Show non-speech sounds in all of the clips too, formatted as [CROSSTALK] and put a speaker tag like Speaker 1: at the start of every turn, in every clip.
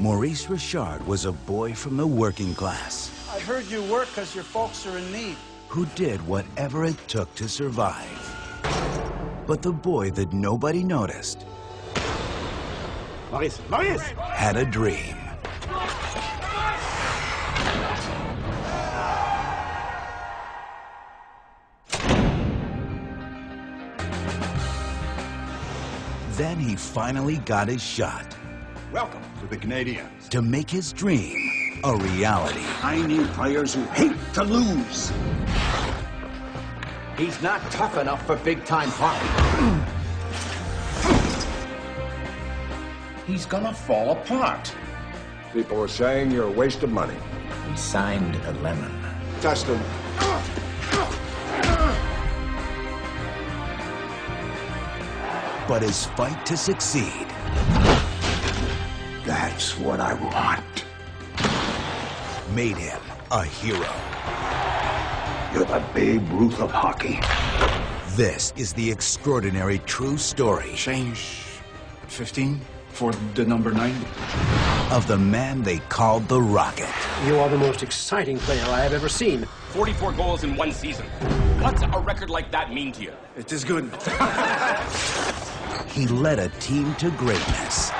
Speaker 1: Maurice Richard was a boy from the working class
Speaker 2: I heard you work because your folks are in need.
Speaker 1: who did whatever it took to survive. But the boy that nobody noticed
Speaker 2: Maurice, Maurice!
Speaker 1: had a dream. Then he finally got his shot
Speaker 3: Welcome to the Canadiens.
Speaker 1: to make his dream a reality.
Speaker 4: I need players who hate to lose.
Speaker 5: He's not tough enough for big time hockey. He's gonna fall apart.
Speaker 4: People are saying you're a waste of money.
Speaker 5: We signed a lemon.
Speaker 4: Test him.
Speaker 1: But his fight to succeed
Speaker 4: That's what I want.
Speaker 1: made him a hero.
Speaker 4: You're the Babe Ruth of hockey.
Speaker 1: This is the extraordinary true story
Speaker 3: Change 15 for the number 9.
Speaker 1: of the man they called the Rocket.
Speaker 6: You are the most exciting player I have ever seen.
Speaker 7: 44 goals in one season. What's a record like that mean to you?
Speaker 3: It is good. [LAUGHS]
Speaker 1: He led a team to greatness.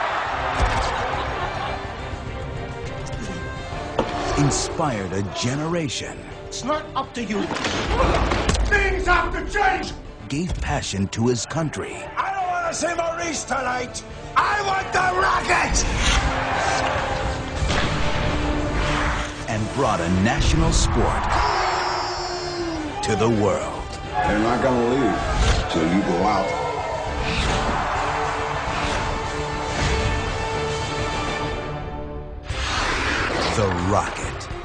Speaker 1: Inspired a generation.
Speaker 4: It's not up to you. Things have to change.
Speaker 1: Gave passion to his country.
Speaker 4: I don't want to see Maurice tonight. I want the Rocket.
Speaker 1: and brought a national sport to the world.
Speaker 4: They're not going to leave till you go out.
Speaker 1: The Rocket.